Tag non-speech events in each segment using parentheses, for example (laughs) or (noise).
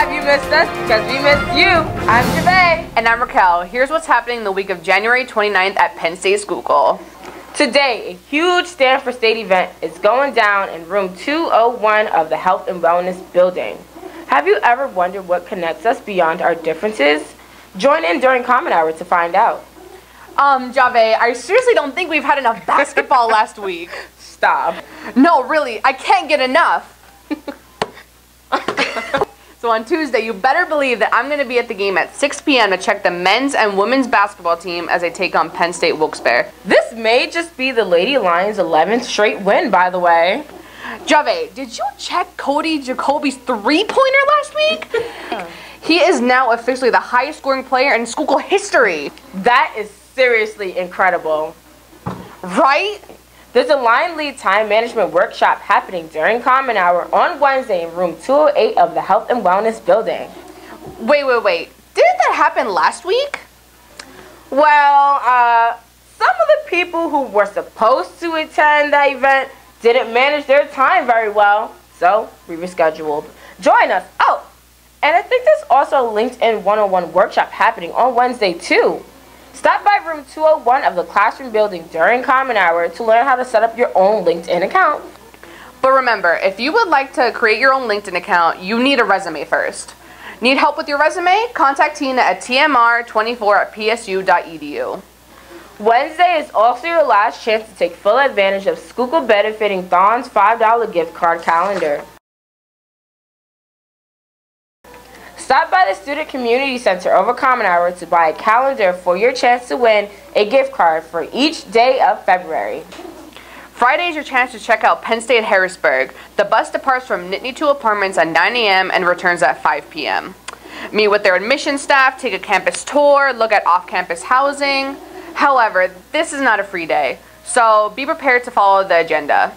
have you missed us because we missed you. I'm Javay. And I'm Raquel. Here's what's happening the week of January 29th at Penn State Schuylkill. Today, a huge Stand for State event is going down in room 201 of the Health and Wellness Building. Have you ever wondered what connects us beyond our differences? Join in during Common Hour to find out. Um, Jave, I seriously don't think we've had enough (laughs) basketball last week. Stop. No, really, I can't get enough. (laughs) so on Tuesday, you better believe that I'm going to be at the game at 6 p.m. to check the men's and women's basketball team as they take on Penn State Wilkes-Barre. This may just be the Lady Lions' 11th straight win, by the way. Jave, did you check Cody Jacoby's three-pointer last week? (laughs) he is now officially the highest scoring player in school history. That is seriously incredible. Right? There's a line lead time management workshop happening during Common Hour on Wednesday in room 208 of the Health and Wellness Building. Wait, wait, wait. Didn't that happen last week? Well, uh, some of the people who were supposed to attend the event didn't manage their time very well, so we rescheduled. Join us. Oh, and I think there's also a LinkedIn 101 workshop happening on Wednesday too. Stop by room 201 of the classroom building during Common Hour to learn how to set up your own LinkedIn account. But remember, if you would like to create your own LinkedIn account, you need a resume first. Need help with your resume? Contact Tina at tmr24 at psu.edu. Wednesday is also your last chance to take full advantage of Schuylkill benefiting Thon's $5 gift card calendar. Stop by the Student Community Center over Common Hour to buy a calendar for your chance to win a gift card for each day of February. Friday is your chance to check out Penn State Harrisburg. The bus departs from Nittany 2 Apartments at 9 a.m. and returns at 5 p.m. Meet with their admission staff, take a campus tour, look at off-campus housing. However, this is not a free day, so be prepared to follow the agenda.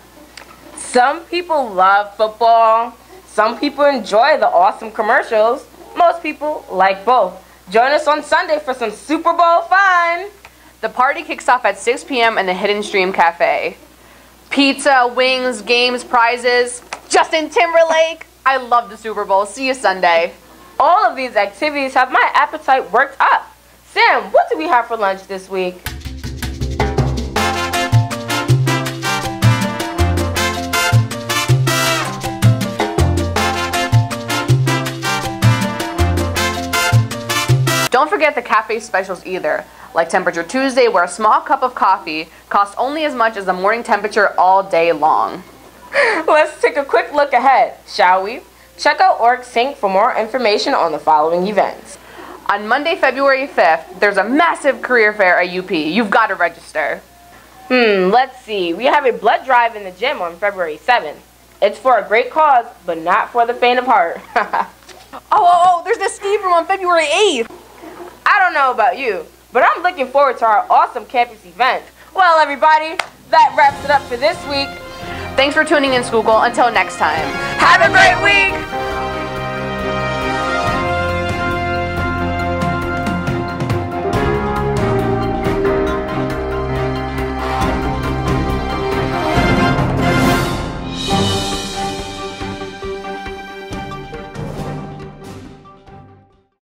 Some people love football. Some people enjoy the awesome commercials. Most people like both. Join us on Sunday for some Super Bowl fun. The party kicks off at 6 p.m. in the Hidden Stream Cafe. Pizza, wings, games, prizes. Justin Timberlake. I love the Super Bowl. See you Sunday. All of these activities have my appetite worked up. Sam, what do we have for lunch this week? Don't forget the cafe specials either, like Temperature Tuesday, where a small cup of coffee costs only as much as the morning temperature all day long. (laughs) Let's take a quick look ahead, shall we? Check out OrgSync for more information on the following events. On Monday, February 5th, there's a massive career fair at UP. You've got to register. Hmm, let's see. We have a blood drive in the gym on February 7th. It's for a great cause, but not for the faint of heart. (laughs) oh, oh, oh, there's the ski room on February 8th. I don't know about you, but I'm looking forward to our awesome campus event. Well, everybody, that wraps it up for this week. Thanks for tuning in, Schuylkill. Until next time. Have a great week!